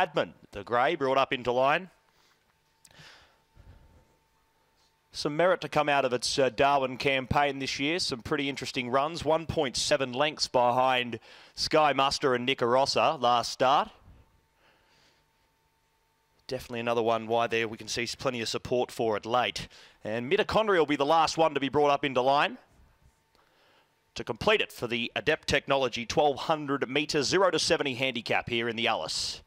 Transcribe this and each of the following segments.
Cadman, the grey, brought up into line. Some merit to come out of its uh, Darwin campaign this year. Some pretty interesting runs. 1.7 lengths behind Sky Muster and Nicarossa last start. Definitely another one why there we can see plenty of support for it late. And Mitochondria will be the last one to be brought up into line to complete it for the Adept Technology 1200 metre 0 to 70 handicap here in the Alice.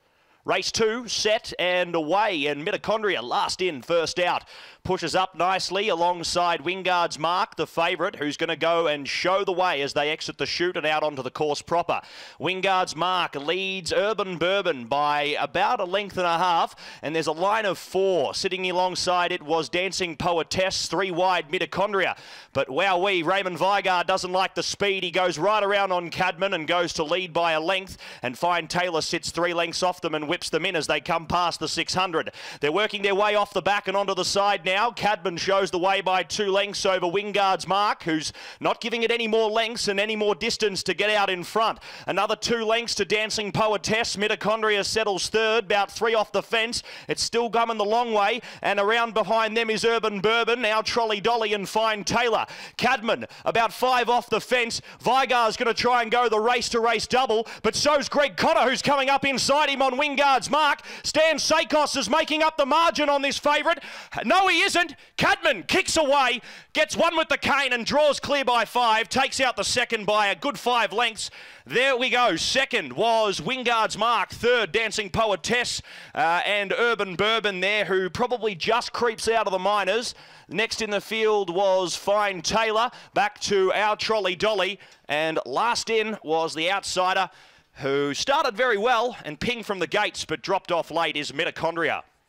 Race two, set and away, and Mitochondria last in, first out. Pushes up nicely alongside Wingard's Mark, the favourite, who's going to go and show the way as they exit the chute and out onto the course proper. Wingard's Mark leads Urban Bourbon by about a length and a half, and there's a line of four. Sitting alongside it was Dancing Poetess, three wide Mitochondria. But wowee, Raymond Vigard doesn't like the speed. He goes right around on Cadman and goes to lead by a length, and Fine Taylor sits three lengths off them and whips them in as they come past the 600. They're working their way off the back and onto the side now. Cadman shows the way by two lengths over Wingard's Mark, who's not giving it any more lengths and any more distance to get out in front. Another two lengths to Dancing Poetess. Mitochondria settles third, about three off the fence. It's still coming the long way, and around behind them is Urban Bourbon, now Trolley Dolly and Fine Taylor. Cadman about five off the fence. Vigar's going to try and go the race to race double, but so's Greg Cotter, who's coming up inside him on Wingard's Mark mark. Stan Sakos is making up the margin on this favourite. No, he isn't. Cadman kicks away, gets one with the cane and draws clear by five, takes out the second by a good five lengths. There we go. Second was Wingard's Mark. Third, Dancing Poetess uh, and Urban Bourbon there, who probably just creeps out of the minors. Next in the field was Fine Taylor. Back to our Trolley Dolly. And last in was the outsider who started very well and pinged from the gates but dropped off late is Mitochondria.